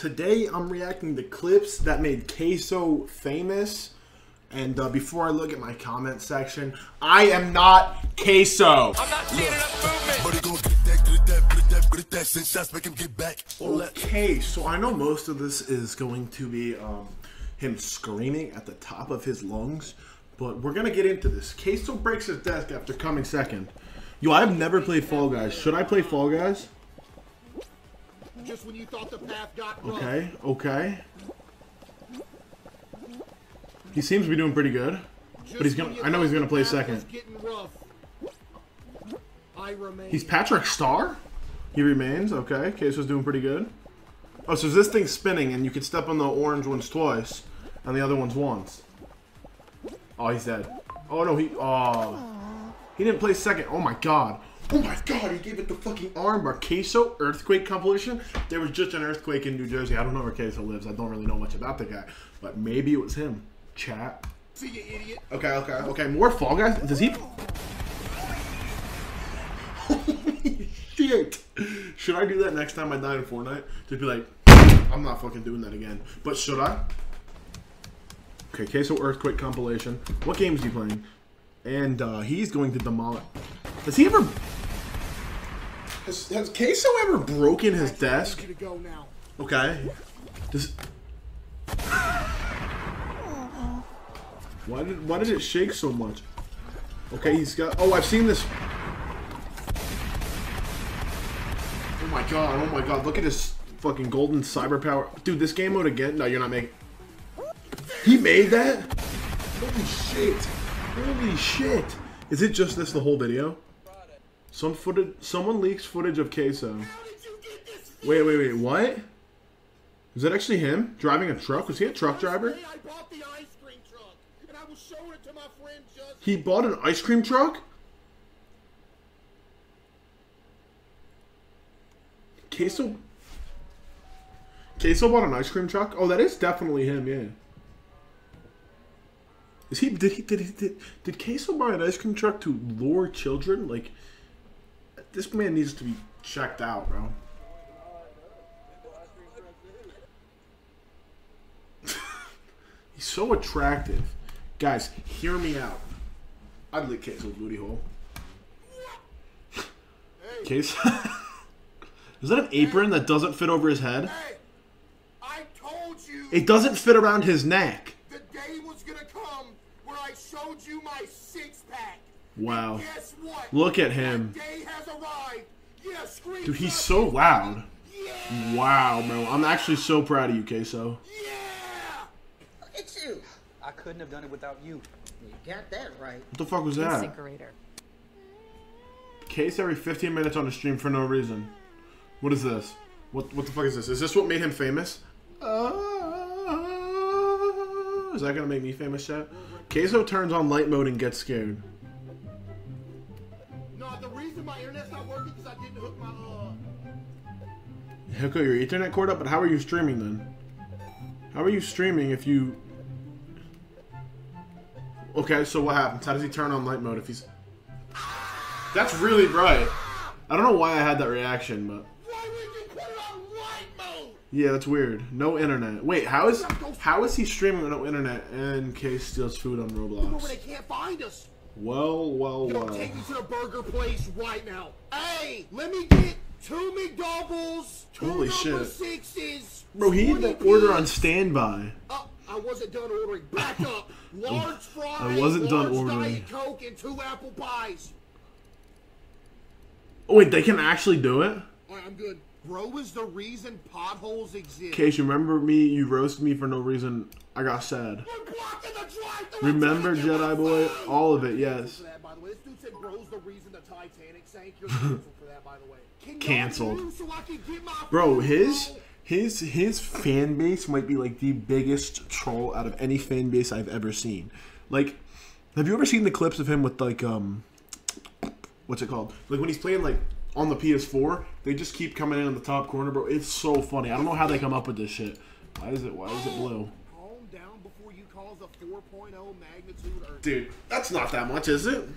today I'm reacting to clips that made CaseOh famous. And uh, before I look at my comment section, I am not CaseOh. I'm not seeing enough movement. Okay, so I know most of this is going to be um, him screaming at the top of his lungs, but we're gonna get into this. CaseOh breaks his desk after coming second. Yo, I've never played Fall Guys. Should I play Fall Guys? Just when you thought the path got rough. Okay, okay. He seems to be doing pretty good. But he's gonna- Just I know he's gonna play second. was getting rough, I remain. He's Patrick Star? He remains, okay. CaseOh's doing pretty good. Oh, so this thing's spinning and you can step on the orange ones twice and the other ones once. Oh, he's dead. Oh no, he oh he didn't play second. Oh my god. Oh my god, he gave it the fucking arm. Marqueso earthquake compilation. There was just an earthquake in New Jersey. I don't know where CaseOh lives. I don't really know much about the guy, but maybe it was him. Chat. See you, idiot. Okay, okay, okay. More Fall Guys. Does he? Holy shit! Should I do that next time I die in Fortnite? Just be like, I'm not fucking doing that again. But should I? Okay, CaseOh Earthquake compilation. What game is he playing? And uh, he's going to demolish. Does he ever? Has, has CaseOh ever broken his desk? I need you to go now. Okay. Does. Why did why did it shake so much? Okay, he's got. Oh, I've seen this. Oh my god! Oh my god! Look at this fucking golden cyber power, dude. This game mode again? No, you're not making. He made that? Holy shit! Holy shit! Is it just this the whole video? Some footage. Someone leaks footage of CaseOh. How did you get this? Wait, wait, wait. What? Is that actually him driving a truck? Was he a truck driver? Yesterday, I bought the ice cream truck, and I was showing it to my friend just. He bought an ice cream truck? CaseOh. CaseOh bought an ice cream truck? Oh, that is definitely him, yeah. Is he did he did he did, did CaseOh buy an ice cream truck to lure children? Like this man needs to be checked out, bro. He's so attractive. Guys, hear me out. I'd lick CaseOh's booty hole. Case, Is that an apron that doesn't fit over his head? Hey, I told you It doesn't fit around his neck. the day was gonna come where I showed you my six pack. Wow. Look at him. That day has arrived. Yeah, scream. Dude, he's so loud. Wow, bro. I'm actually so proud of you, CaseOh. yeah. Look at you. I couldn't have done it without you. You got that right. What the fuck was that? Incinerator. Case every 15 minutes on the stream for no reason. What is this? What what the fuck is this? Is this what made him famous? Uh, is that gonna make me famous, chat? CaseOh turns on light mode and gets scared. No, the reason my internet's not working is I didn't hook my uh. Hook your Ethernet cord up, but how are you streaming then? How are you streaming if you? Okay, so what happens? How does he turn on light mode if he's? That's really bright. I don't know why I had that reaction, but Why would you put it on light mode? yeah, that's weird. No internet. Wait, how is how is he streaming with no internet and Case steals food on Roblox? when they can't find us, Well, well, well. take me to the burger place right now. Hey, let me get two McDoubles, two Holy number shit. sixes. Bro, he had 20 that order on standby. Uh, I wasn't done ordering. Back up. Large fries. I wasn't done large ordering. Diet Coke and two apple pies. Oh wait, they can actually do it. All right, I'm good. Bro is the reason potholes exist. Case, you remember me? You roasted me for no reason. I got sad. Remember I'm trying to get Jedi Boy? food. All of it, yes. That, by the way. This dude said bro's the reason the Titanic sank. You're canceled for that, by the way. Can Canceled. So I can get my Bro, his bro? his his fan base might be like the biggest troll out of any fan base I've ever seen. Like, have you ever seen the clips of him with like um, what's it called? Like when he's playing like on the PS4, they just keep coming in on the top corner, bro. It's so funny. I don't know how they come up with this shit. Why is it? Why is it blue? Calm down before you cause a 4.0 magnitude earthquake. Dude, that's not that much, is it?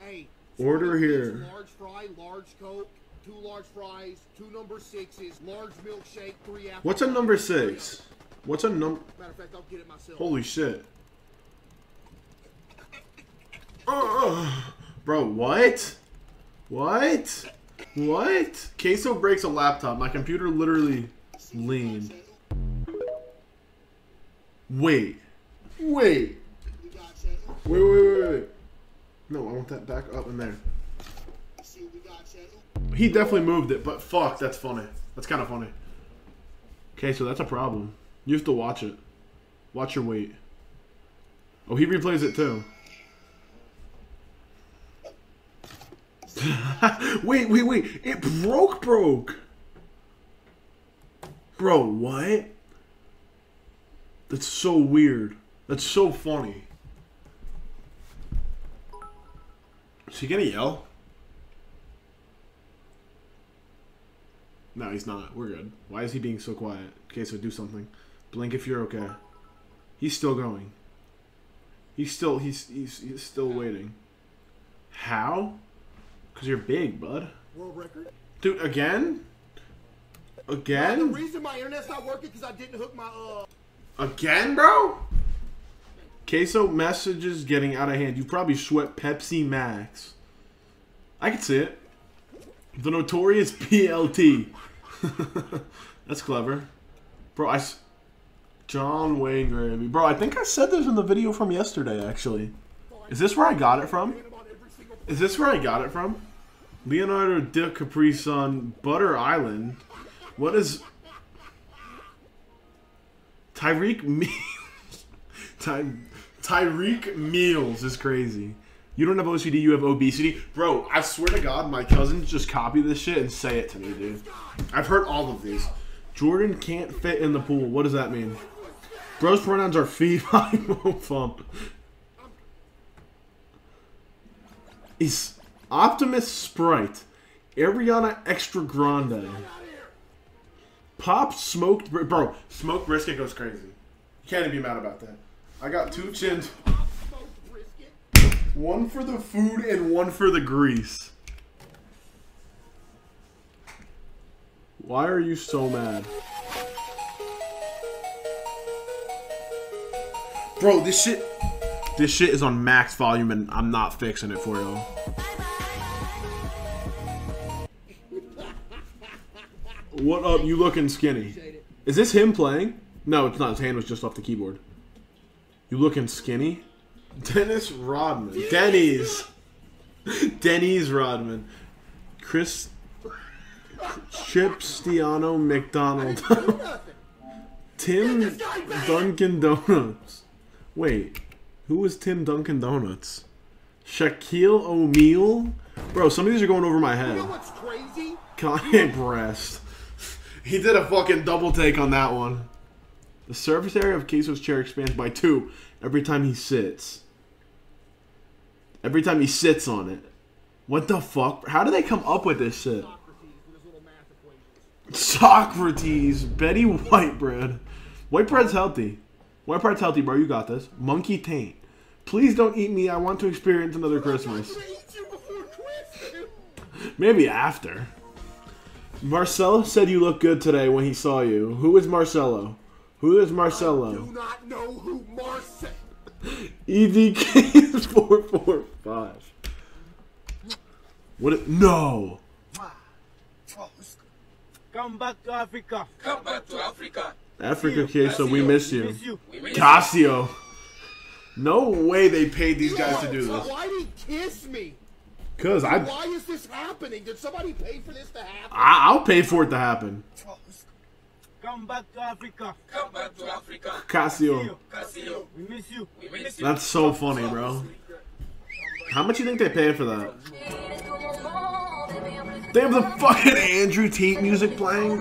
Hey. Order here. Large fry, large Coke, two large fries, two number sixes, large milkshake, three apple. What's a number six? What's a number? Matter of fact, I'll get it myself. Holy shit. Uh, bro, what? What? What? CaseOh breaks a laptop. My computer literally leaned. Wait. Wait. Wait, wait, wait, wait. No, I want that back up in there. He definitely moved it, but fuck, that's funny. That's kind of funny. Okay, so that's a problem. You have to watch it. Watch your weight. Oh, he replays it too. wait, wait, wait. It broke, broke. Bro, what? That's so weird. That's so funny. Is he gonna yell? No, he's not. We're good. Why is he being so quiet? Okay, so do something. Blink if you're okay. He's still going. He's still he's he's, he's still waiting. How? Cause you're big, bud. World record. Dude, again? again. The reason my internet's not working because I didn't hook my uh. Again, bro? CaseOh messages getting out of hand. You probably sweat Pepsi Max. I can see it. The notorious PLT. That's clever. Bro, I. John Wayne Gravy. Bro, I think I said this in the video from yesterday, actually. Is this where I got it from? about every single Is this where I got it from? Leonardo Di Capri Sun, Butter Island. What is Tyreek Meals? Ty- Tyreek Meals is crazy. You don't have OCD, you have obesity, bro. I swear to God, my cousins just copy this shit and say it to me, dude. I've heard all of these. Jordan can't fit in the pool. What does that mean? Bro's pronouns are fee, fump. is Optimus Sprite, Ariana Extra Grande, Pop Smoked Br- Bro, smoked brisket goes crazy. You can't even be mad about that. I got two chins, one for the food and one for the grease. Why are you so mad? Bro, this shit this shit is on max volume and I'm not fixing it for y'all. What up? You looking skinny? Is this him playing? No, it's not. His hand was just off the keyboard. You looking skinny? Dennis Rodman. Denny's. Denny's Rodman. Chris. Chipstiano McDonald. Tim Dunkin' Donuts. Wait, who was Tim Dunkin' Donuts? Shaquille O'Neal? Bro, some of these are going over my head. You know head. what's crazy? Kanye breast. He did a fucking double take on that one. The surface area of CaseOh's chair expands by two every time he sits. Every time he sits on it. What the fuck? How do they come up with this shit? Socrates with his little math equations. Socrates, Betty Whitebread. Whitebread's healthy. Whitebread's healthy, bro. You got this. Monkey taint. Please don't eat me. I want to experience another Christmas. I'm gonna eat you before Christmas. Maybe after. Marcelo said you look good today when he saw you. Who is Marcelo? Who is Marcelo? I Do not know who Marcelo. EDK is 445. What? It, no. Come back to Africa. Come back to Africa. Africa CaseOh, we miss you. Miss you. Casio. No way they paid these guys to do So this. Why did he kiss me? Cause I, Why is this happening? Did somebody pay for this to happen? I I'll pay for it to happen. Come back to Africa. Come back to Africa. Casio. Casio. We miss you. We miss you. That's so funny, bro. How much you think they paid for that? They have the fucking Andrew Tate music playing.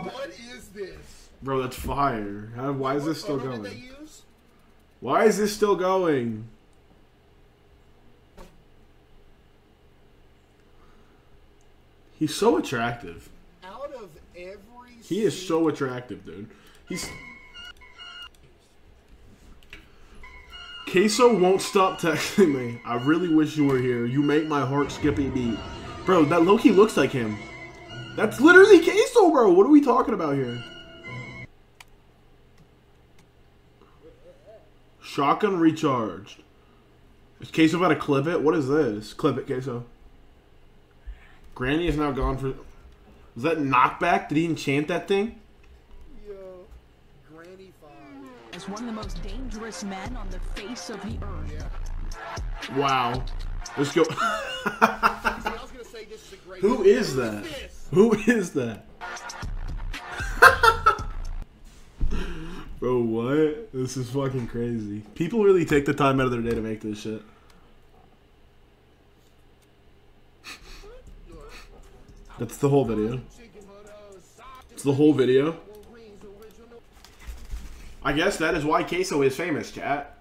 What is this? Bro, that's fire. How, why is this still Photo did they going? Why is this still going? He's so attractive. Out of every He is so attractive, dude. He's. CaseOh won't stop texting me. I really wish you were here. You make my heart skip a beat. Bro, that Loki looks like him. That's literally CaseOh, bro. What are we talking about here? Shotgun recharged. Is CaseOh about to clip it? What is this? Clip it, CaseOh. Granny is now gone for. Was that knockback? Did he enchant that thing? Yo, Granny Five. As one of the most dangerous men on the face of the earth. Wow. Let's go. See, I was gonna say this is a great. Who is that? Who is that? Bro, what? This is fucking crazy. People really take the time out of their day to make this shit. That's the whole video. It's the whole video. I guess that is why CaseOh is famous, chat.